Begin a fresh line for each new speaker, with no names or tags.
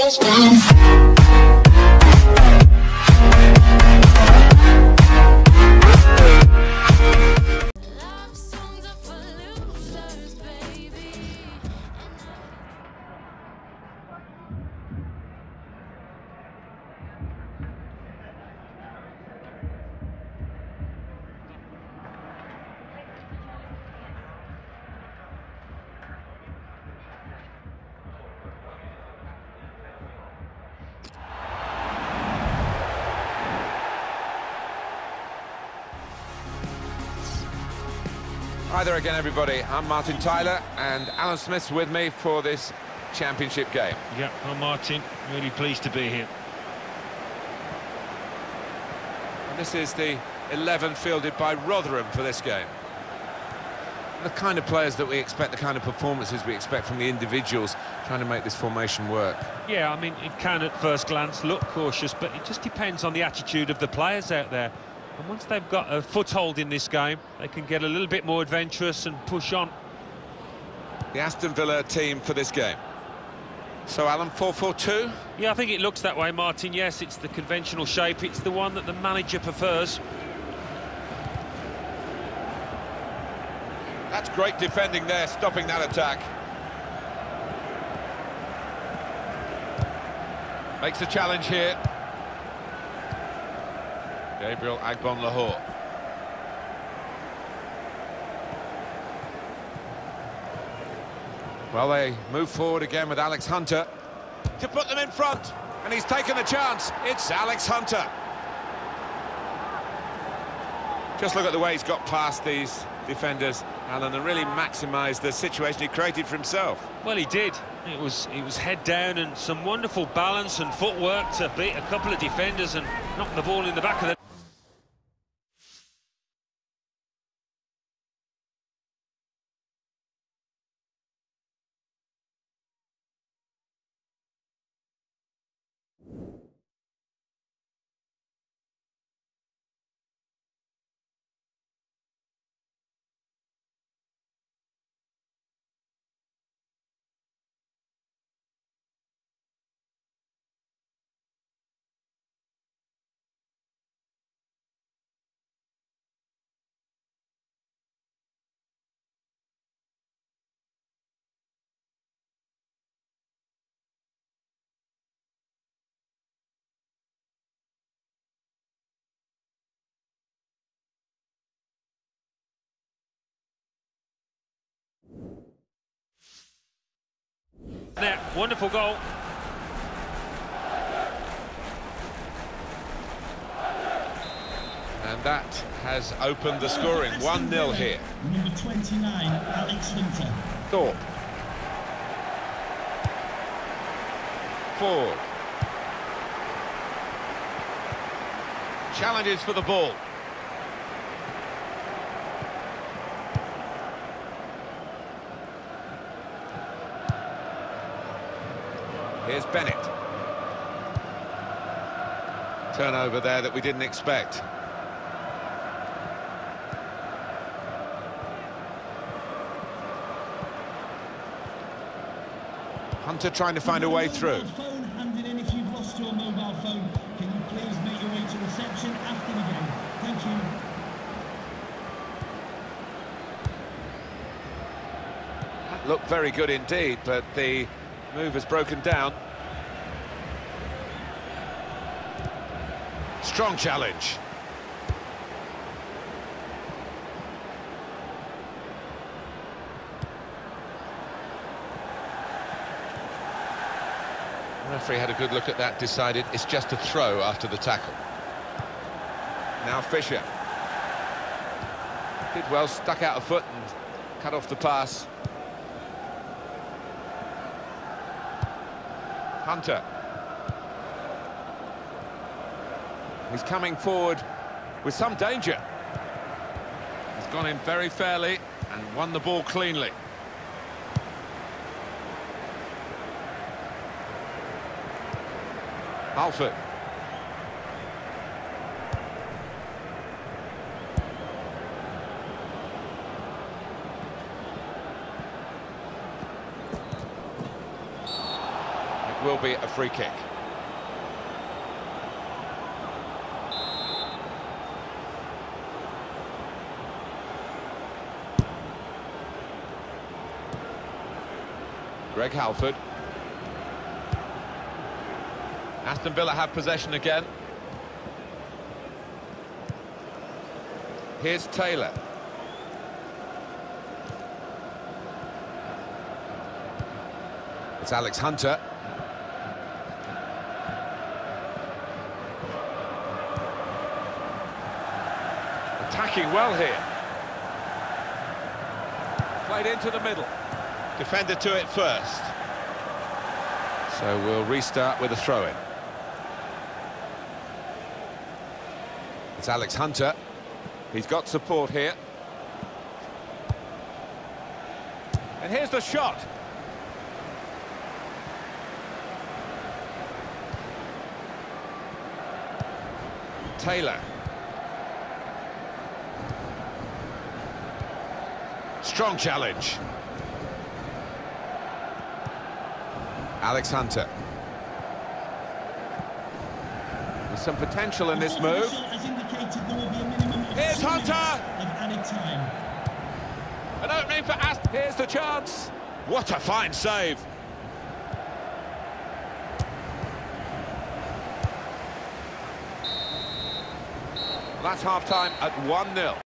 Love
Hi there again, everybody. I'm Martin Tyler, and Alan Smith's with me for this championship game.
Yeah, well, Martin, really pleased to be here.
And this is the 11 fielded by Rotherham for this game. The kind of players that we expect, the kind of performances we expect from the individuals trying to make this formation work.
Yeah, I mean, it can at first glance look cautious, but it just depends on the attitude of the players out there. And once they've got a foothold in this game, they can get a little bit more adventurous and push on.
The Aston Villa team for this game. So, Alan, 4-4-2?
Yeah, I think it looks that way, Martin. Yes, it's the conventional shape. It's the one that the manager prefers.
That's great defending there, stopping that attack. Makes a challenge here. Gabriel Agbonlahor. Well, they move forward again with Alex Hunter to put them in front. And he's taken the chance. It's Alex Hunter. Just look at the way he's got past these defenders, Alan, and really maximised the situation he created for himself.
Well, he did. It was it was head down and some wonderful balance and footwork to beat a couple of defenders and knock the ball in the back of the... There, wonderful goal.
And that has opened the scoring. 1-0 here.
Number 29, Alex Hunter.
Thorpe. Ford. Challenges for the ball. Here's Bennett. Turnover there that we didn't expect. Hunter trying to find a way through.
Mobile Phone handed in if you've lost your mobile phone. Can you please make your way to reception after the game? Thank you.
That looked very good indeed, but the move has broken down. Strong challenge. The referee had a good look at that, decided it's just a throw after the tackle. Now Fisher. Did well, stuck out a foot and cut off the pass. Hunter. He's coming forward with some danger. He's gone in very fairly and won the ball cleanly. Halford. Will be a free kick. Greg Halford. Aston Villa have possession again. Here's Taylor. It's Alex Hunter. Attacking well here. Played into the middle. Defender to it first. So we'll restart with a throw-in. It's Alex Hunter. He's got support here. And here's the shot. Taylor. Strong challenge. Alex Hunter. There's some potential in this move.
official has indicated there will be a minimum of
Here's Hunter.
minutes of added time.
An opening for Aston. Here's the chance. What a fine save. That's half-time at 1-0.